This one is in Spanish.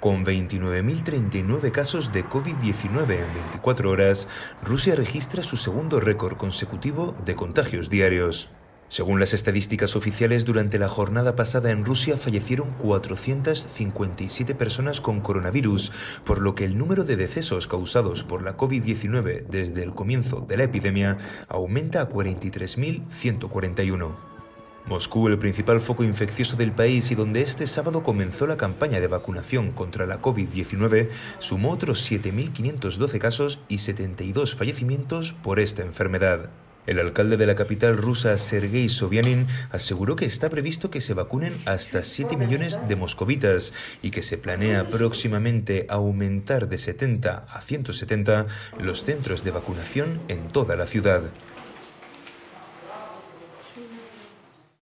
Con 29.039 casos de COVID-19 en 24 horas, Rusia registra su segundo récord consecutivo de contagios diarios. Según las estadísticas oficiales, durante la jornada pasada en Rusia fallecieron 457 personas con coronavirus, por lo que el número de decesos causados por la COVID-19 desde el comienzo de la epidemia aumenta a 43.141. Moscú, el principal foco infeccioso del país y donde este sábado comenzó la campaña de vacunación contra la COVID-19, sumó otros 7.512 casos y 72 fallecimientos por esta enfermedad. El alcalde de la capital rusa, Sergei Sobyanin, aseguró que está previsto que se vacunen hasta 7 millones de moscovitas y que se planea próximamente aumentar de 70 a 170 los centros de vacunación en toda la ciudad.